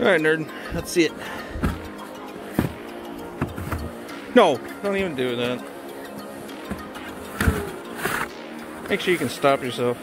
All right, nerd. Let's see it. No, don't even do that. Make sure you can stop yourself.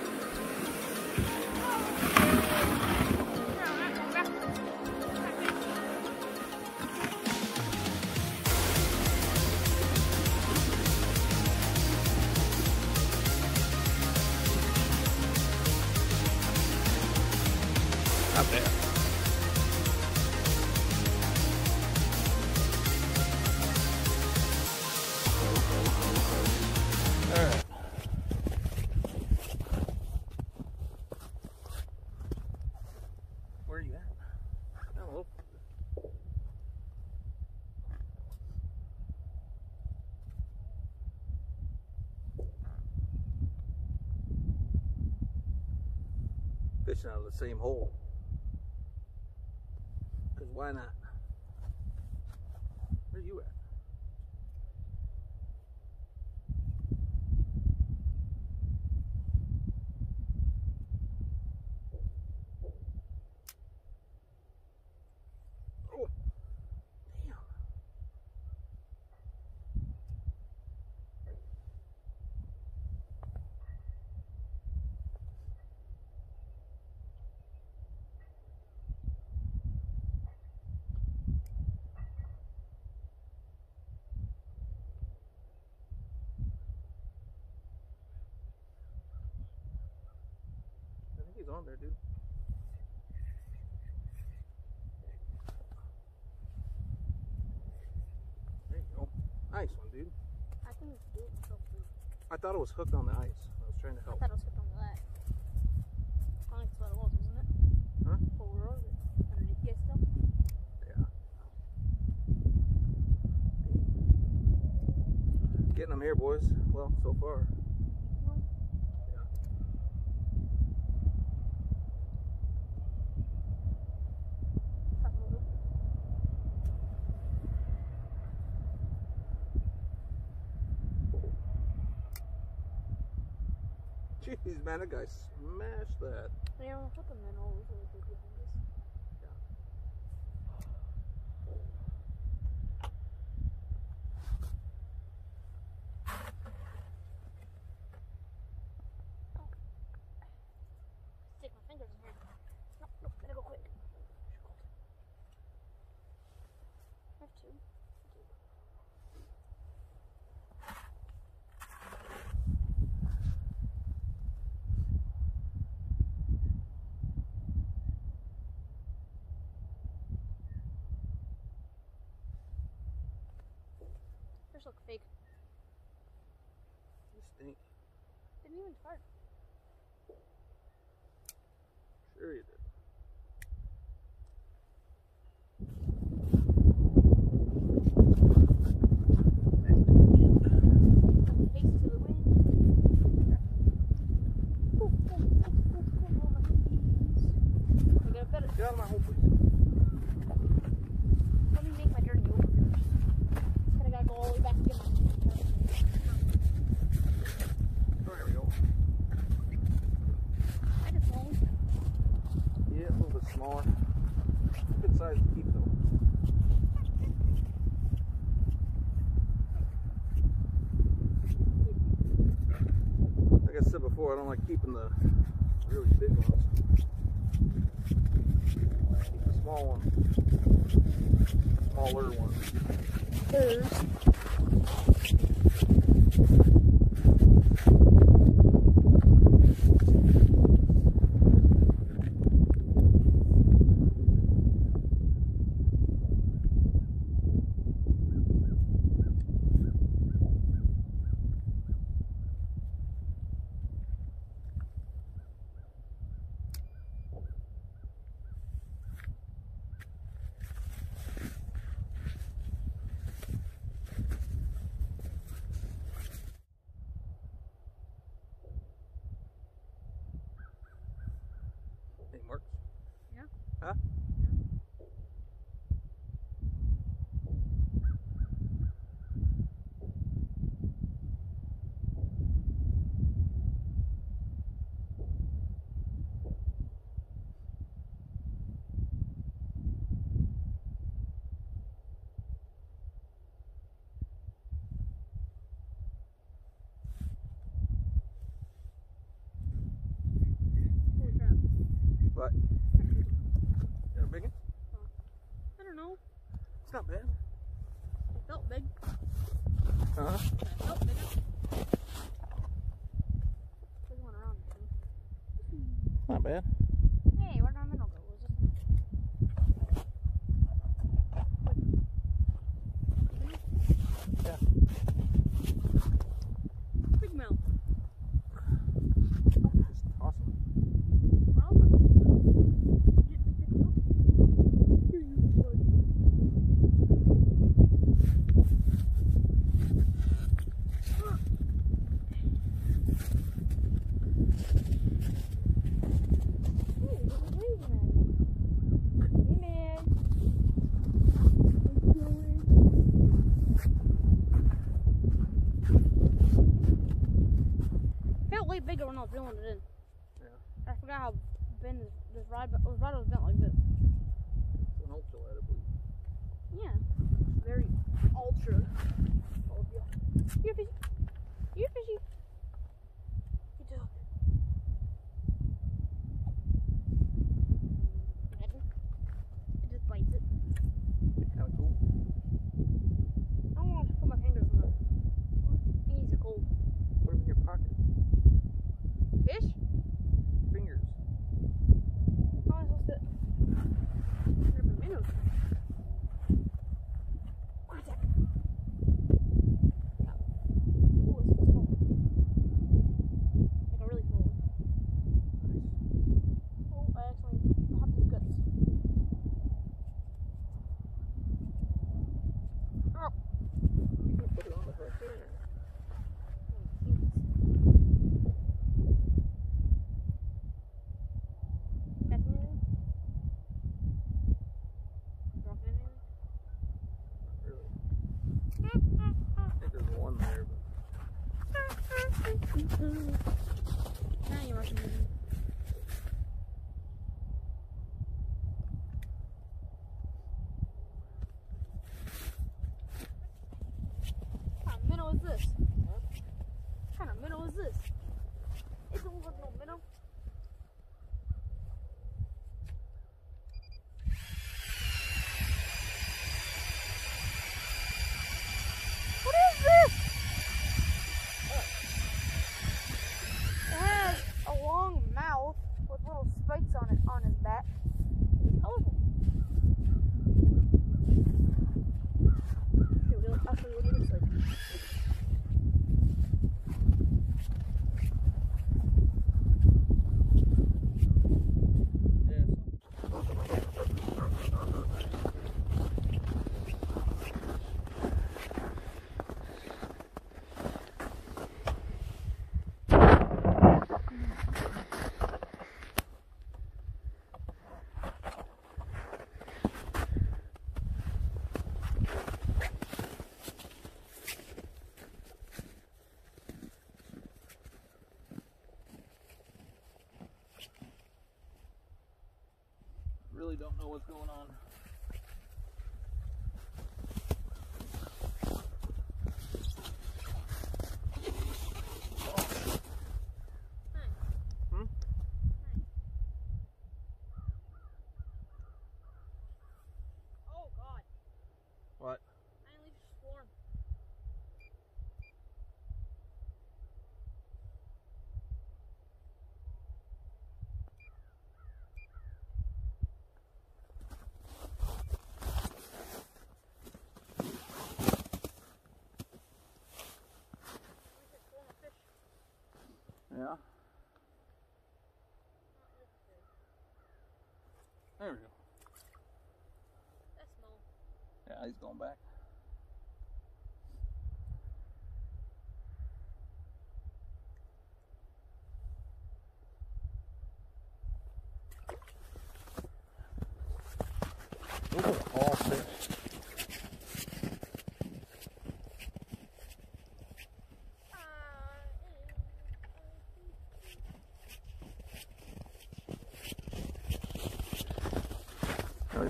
Fishing out of the same hole. Because why not? I on there, dude. There you go. Nice one, dude. I think it's good. I thought it was hooked on the ice. I was trying to I help. thought it was hooked onto that. I think that's what it was, wasn't it? Huh? Where was it? Underneath still? Yeah. Getting them here, boys. Well, so far. No. Yeah. That's what it was. Jeez, man, that guy smashed that. Yeah, was really good behind us. Stick my fingers in here. Nope, nope, gotta go quick. I have two. Fish look fake. You stink. Didn't even fart. Sure you did. Come face to the wind. Ooh, ooh, ooh, ooh, ooh, all my keys. I gotta better. Get out of my home, please. Let me make my journey over first. Then I gotta go all the way back to get my There we go. I just won't. Yeah, a little bit smaller. Good size to keep, though. Like I I don't like keeping the really big ones. Keep the small ones. Smaller dude? not big. It felt big. Huh? don't know what's going on. Now he's going back.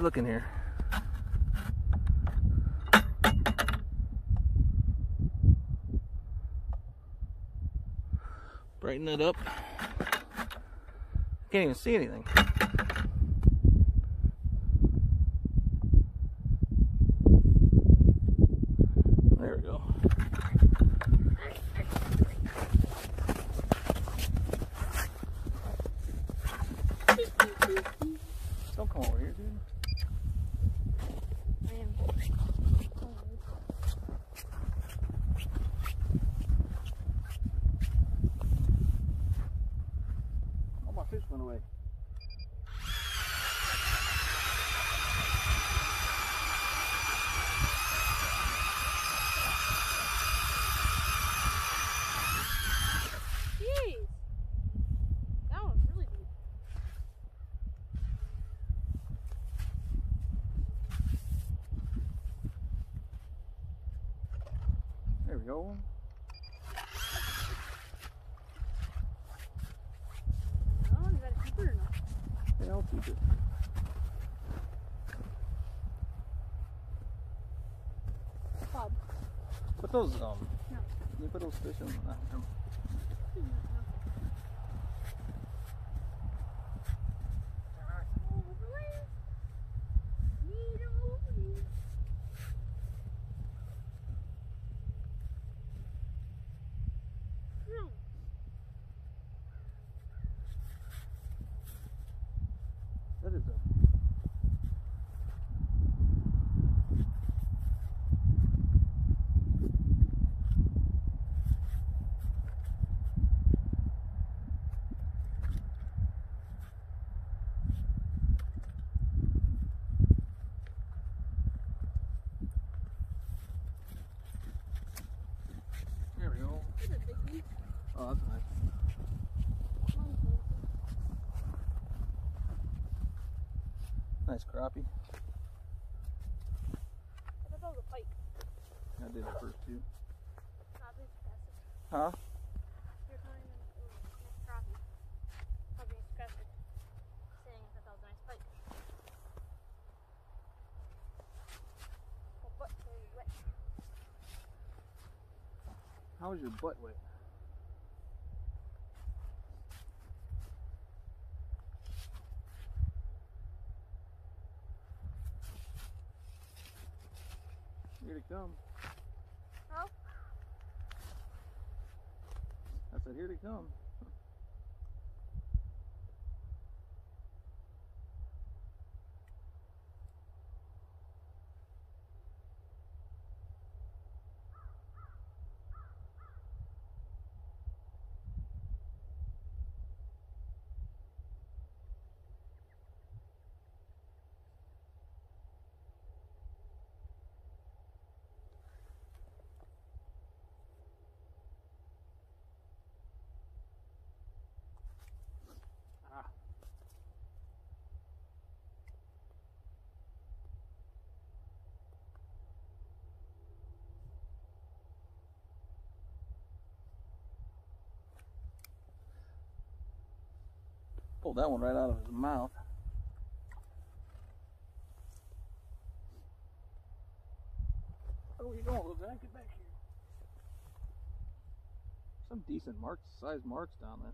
looking here. Brighten it up. Can't even see anything. Fish went away. Jeez. That one's really deep. There we go. That one, is that a keeper or not? Yeah, I'll keep it. Bob. Put those um. No. You put those fish in. Uh, um, that is a. There we go. Oh, that's nice. Nice crappie. I thought that was a pike. I did the first two. Huh? You're calling them nice crappie. Probably. Saying I thought that was a nice pike. My butt's very wet. How is your butt wet? Here they come. Oh? I said, here they come. Pulled that one right out of his mouth. Where you going, little guy? Get back here. Some decent marks, size marks down there.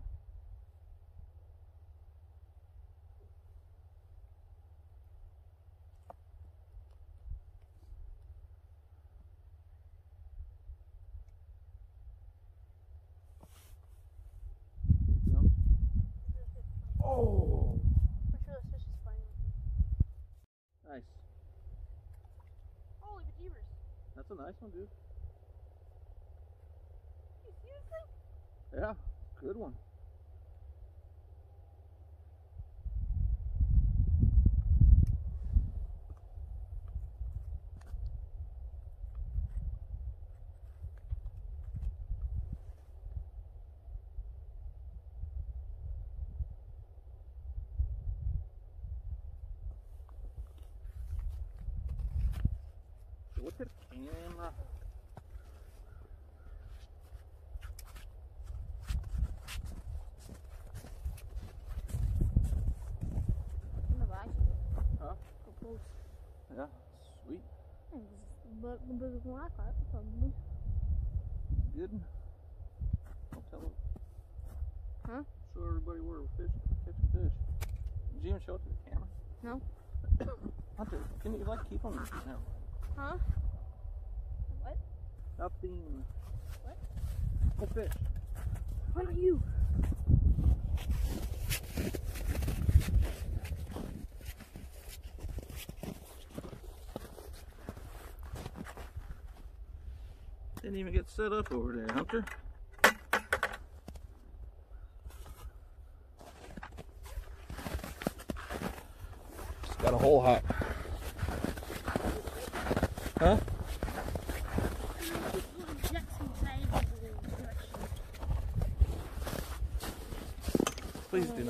Jumped. Oh, I'm sure this fish is playing with me. nice. Holy bejeebers. That's a nice one, dude. You see this thing? Yeah, good one. Look at the camera. Huh? Yeah, sweet. But the probably. Good. I'll tell them. Huh? Show everybody where we're fishing, catching fish. Did you even show it to the camera? No. Hunter, can you like keep them? Mind. Huh? up theme. What? Go fish. What are you? Didn't even get set up over there, Hunter. Just got a whole hot.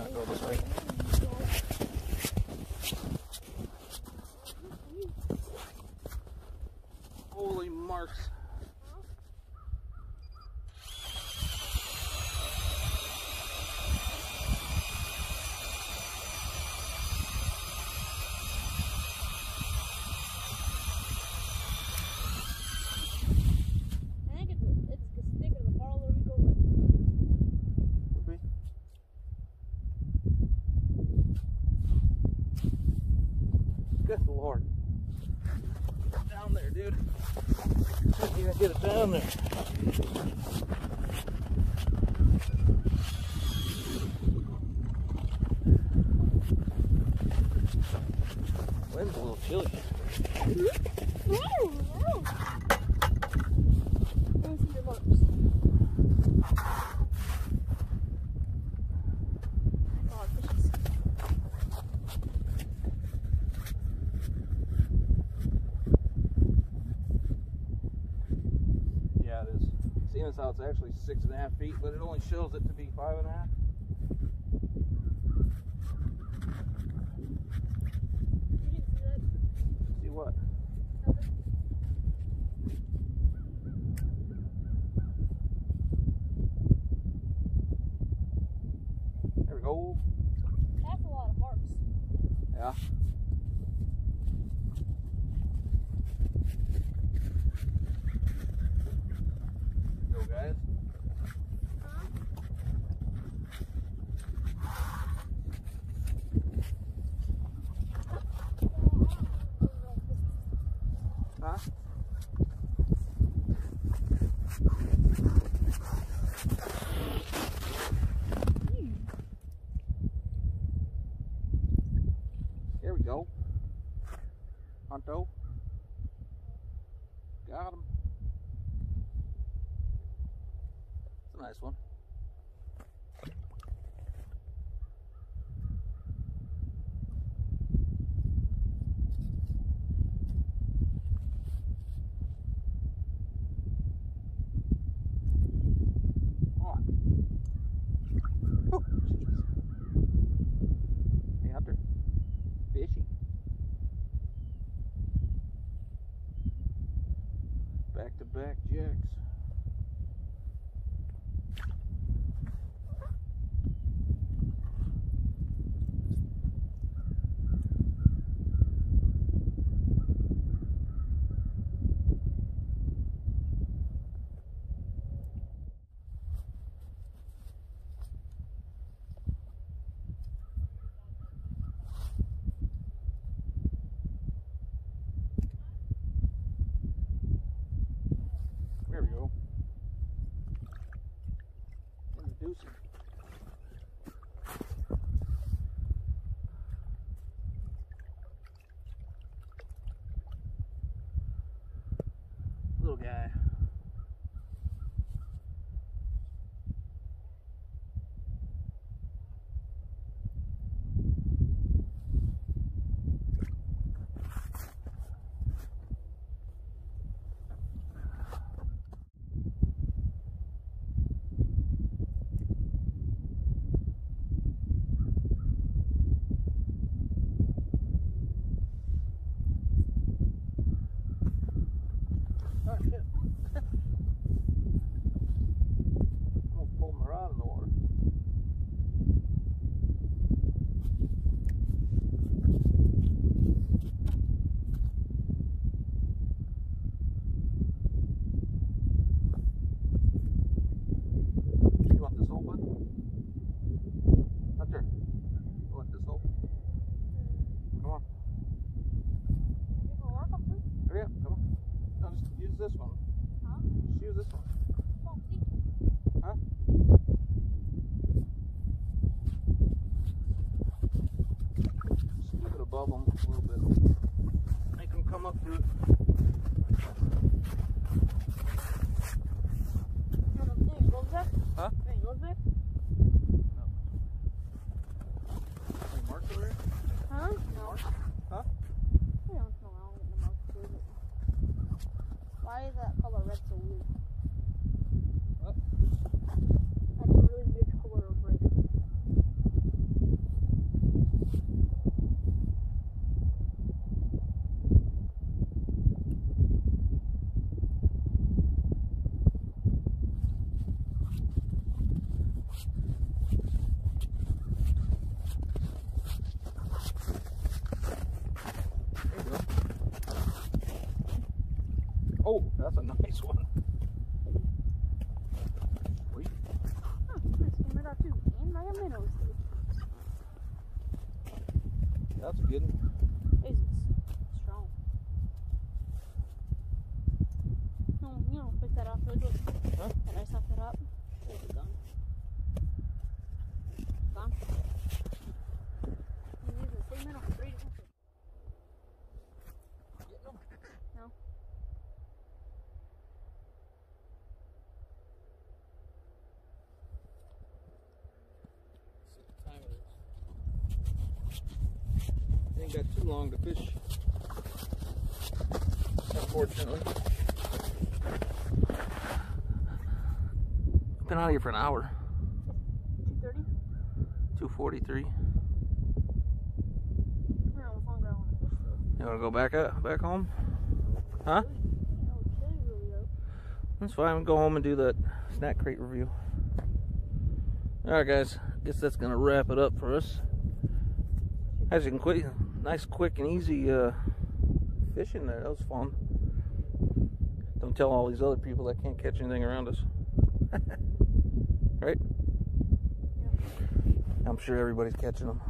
not go this way. Takie napierczamy. units out, it's actually six and a half feet, but it only shows it to be five and a half. back jacks. Nice one. Oh, minnows. That's a good one. Huh? Can I suck it up? Is it gone? Gone? You the same minnow for three different fish. No. See what time it is. Ain't got too long to fish. Unfortunately. Been out here for an hour. 230? 243. I don't know how longer I want to. You wanna go back up back home? Huh? Okay, really though. That's fine. We'll go home and do that snack crate review. Alright guys, guess that's gonna wrap it up for us. As you can quick nice quick and easy uh fishing there. That was fun. Don't tell all these other people that can't catch anything around us. right? I'm sure everybody's catching them.